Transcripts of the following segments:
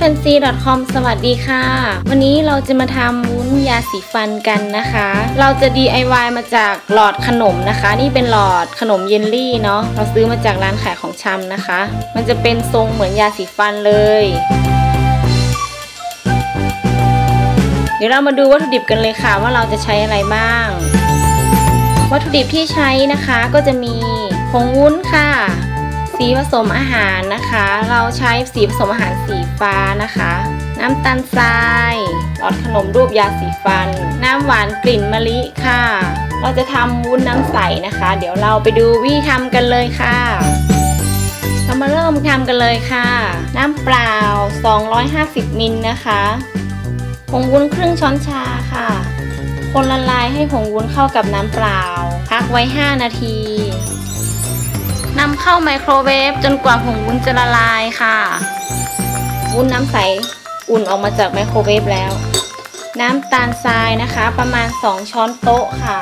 f a n c y c o m สวัสดีค่ะ วันนี้เราจะมาทำวุ้นยาสีฟันกันนะคะ เราจะ DIY มาจากหลอดขนมนะคะ นี่เป็นหลอดขนมเยลลี่เนาะเราซื้อมาจากร้านขายของชำนะคะ มันจะเป็นทรงเหมือนยาสีฟันเลยเดี๋ยวเรามาดูวัตถุดิบกันเลยค่ะว่าเราจะใช้อะไรบ้าง วัตถุดิบที่ใช้นะคะก็จะมีผงวุ้นค่ะ สีผสมอาหารนะคะ เราใช้สีผสมอาหารสีฟ้านะคะ น้ำตาลทรายหลอดขนมรูปยาสีฟัน น้ำหวานกลิ่นมะลิค่ะ เราจะทำวุ้นน้ำใสนะคะ เดี๋ยวเราไปดูวิธีทำกันเลยค่ะเรามาเริ่มทำกันเลยค่ะ น้ำเปล่า 250มิลนะคะผงวุ้นครึ่งช้อนชาค่ะ คนละลายให้ผงวุ้นเข้ากับน้ำเปล่า พักไว้ 5 นาที นำเข้าไมโครเวฟจนกว่าผงวุ้นจะละลายค่ะ วุ้นน้ำใสอุ่นออกมาจากไมโครเวฟแล้ว น้ำตาลทรายนะคะประมาณ 2 ช้อนโต๊ะค่ะ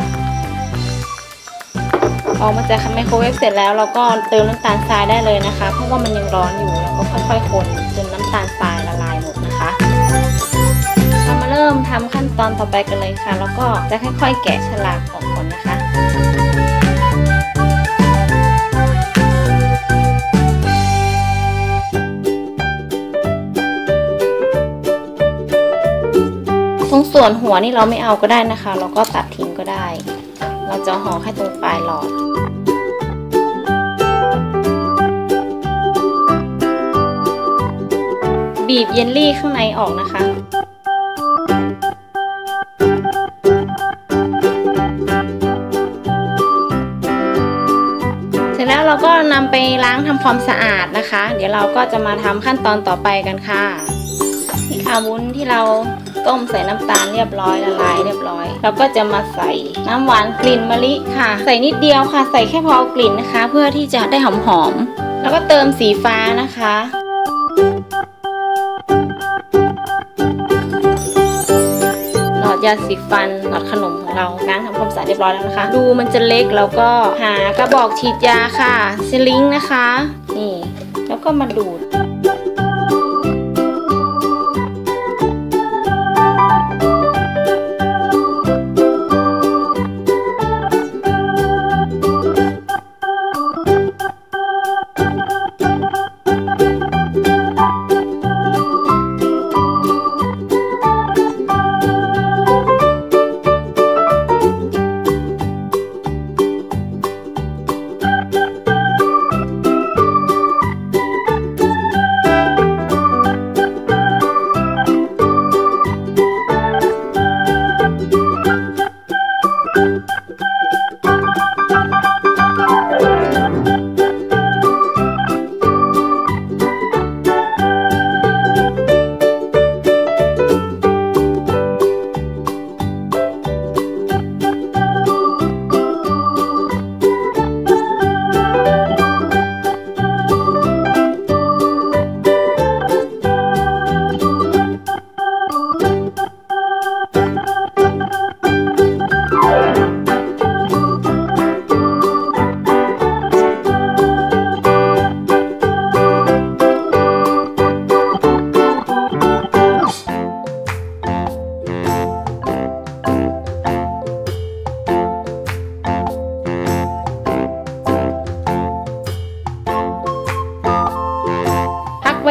ออกมาจากไมโครเวฟเสร็จแล้วเราก็เติมน้ำตาลทรายได้เลยนะคะ เพราะว่ามันยังร้อนอยู่แล้วก็ค่อยๆคนจนน้ำตาลทรายละลายหมดนะคะเรามาเริ่มทำขั้นตอนต่อไปกันเลยค่ะ แล้วก็จะค่อยๆแกะฉลากออกก่อนนะคะ ส่วนหัวนี่เราไม่เอาก็ได้นะคะ เราก็ตัดทิ้งก็ได้ เราจะห่อแค่ตรงปลายหลอดบีบเยลลี่ข้างในออกนะคะ เสร็จแล้วเราก็นำไปล้างทำความสะอาดนะคะ เดี๋ยวเราก็จะมาทำขั้นตอนต่อไปกันค่ะนี่ค่ะวุ้นที่เรา ต้มใส่น้ำตาลเรียบร้อยละลายเรียบร้อย เราก็จะมาใส่น้ำหวานกลิ่นมะลิค่ะ ใส่นิดเดียวค่ะ ใส่แค่พอกลิ่นนะคะ เพื่อที่จะได้หอมหอมแล้วก็เติมสีฟ้านะคะหลอดยาสีฟันหลอดขนมของเราล้างทำความสะอาดเรียบร้อยแล้วนะคะ ดูมันจะเล็กแล้วก็หากระบอกฉีดยาค่ะซิลิงนะคะ นี่ แล้วก็มาดูด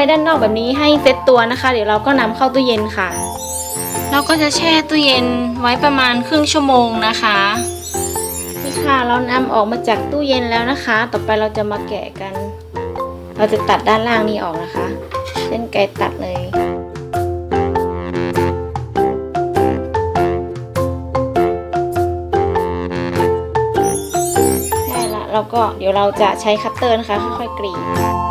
ด้านนอกแบบนี้ให้เซ็ตตัวนะคะ เดี๋ยวเราก็นำเข้าตู้เย็นค่ะ เราก็จะแช่ตู้เย็นไว้ประมาณครึ่งชั่วโมงนะคะนี่ค่ะเรานำออกมาจากตู้เย็นแล้วนะคะ ต่อไปเราจะมาแกะกัน เราจะตัดด้านล่างนี้ออกนะคะใช้กรรไกรตัดเลยใช่ละแล้วก็เดี๋ยวเราจะใช้คัตเตอร์นะคะ ค่อยๆกรีด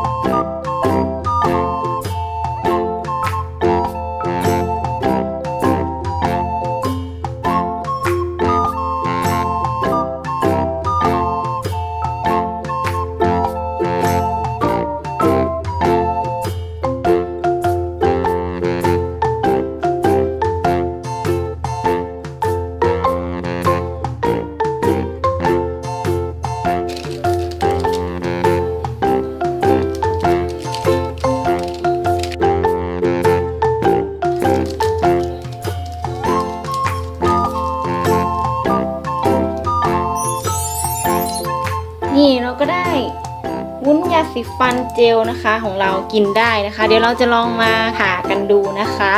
สีฟันเจลนะคะของเรากินได้นะคะ เดี๋ยวเราจะลองมาหากันดูนะคะ